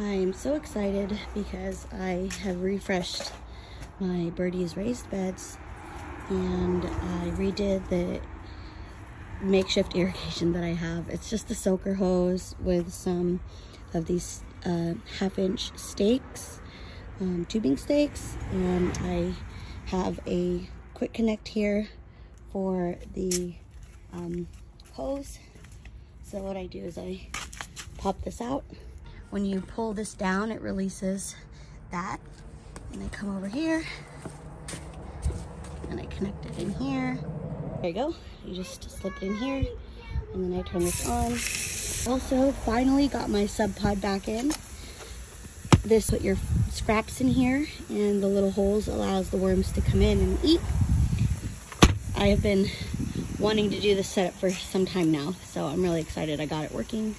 I'm so excited because I have refreshed my Birdies raised beds and I redid the makeshift irrigation that I have. It's just a soaker hose with some of these uh, half inch stakes, um, tubing stakes. And I have a quick connect here for the um, hose. So what I do is I pop this out. When you pull this down, it releases that. And I come over here and I connect it in here. There you go. You just slip it in here and then I turn this on. Also, finally got my Subpod back in. This put your scraps in here and the little holes allows the worms to come in and eat. I have been wanting to do this setup for some time now, so I'm really excited I got it working.